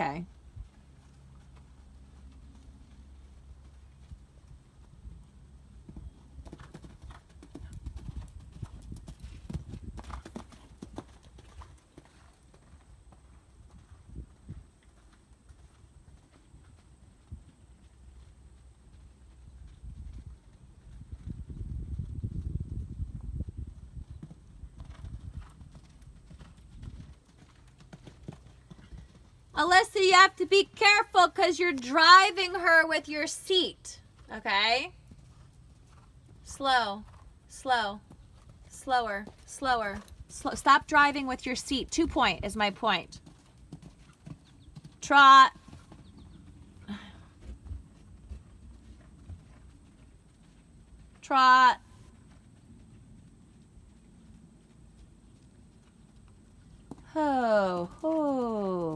Okay. Alyssa, you have to be careful because you're driving her with your seat. Okay? Slow, slow, slower, slower. Slow. Stop driving with your seat. Two point is my point. Trot. Trot. Ho, ho.